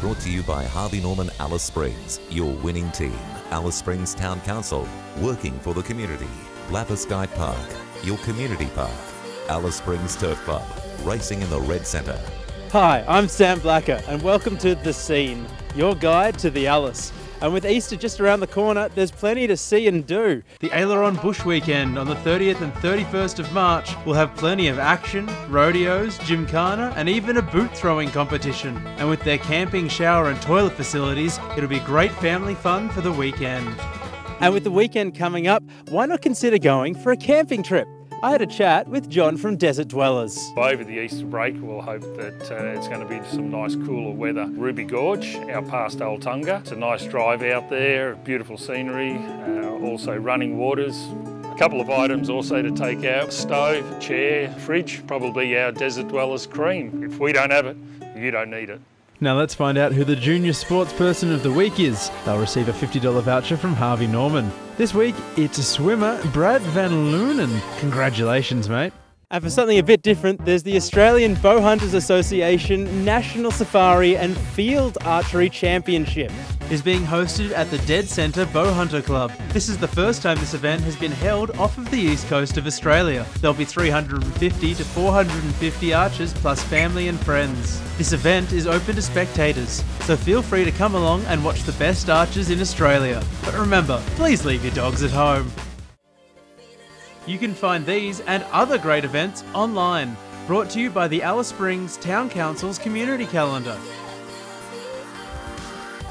Brought to you by Harvey Norman Alice Springs, your winning team. Alice Springs Town Council, working for the community. Blatherskite Park, your community park. Alice Springs Turf Club, racing in the red centre. Hi, I'm Sam Blacker, and welcome to The Scene, your guide to the Alice. And with Easter just around the corner, there's plenty to see and do. The Aileron Bush Weekend on the 30th and 31st of March will have plenty of action, rodeos, gymkhana, and even a boot throwing competition. And with their camping, shower, and toilet facilities, it'll be great family fun for the weekend. And with the weekend coming up, why not consider going for a camping trip? I had a chat with John from Desert Dwellers. Over the Easter break, we'll hope that uh, it's going to be some nice cooler weather. Ruby Gorge, out past Tunga. It's a nice drive out there, beautiful scenery, uh, also running waters. A couple of items also to take out, stove, chair, fridge, probably our Desert Dwellers cream. If we don't have it, you don't need it. Now let's find out who the Junior Sports Person of the Week is. They'll receive a $50 voucher from Harvey Norman. This week, it's a swimmer Brad Van Loonen. Congratulations, mate. And for something a bit different, there's the Australian Bow Hunters Association National Safari and Field Archery Championship. Is being hosted at the Dead Centre Bow Hunter Club. This is the first time this event has been held off of the east coast of Australia. There'll be 350 to 450 archers plus family and friends. This event is open to spectators, so feel free to come along and watch the best archers in Australia. But remember, please leave your dogs at home. You can find these and other great events online. Brought to you by the Alice Springs Town Council's Community Calendar.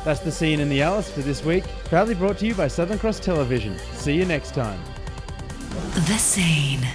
That's the scene in the Alice for this week. Proudly brought to you by Southern Cross Television. See you next time. The Scene.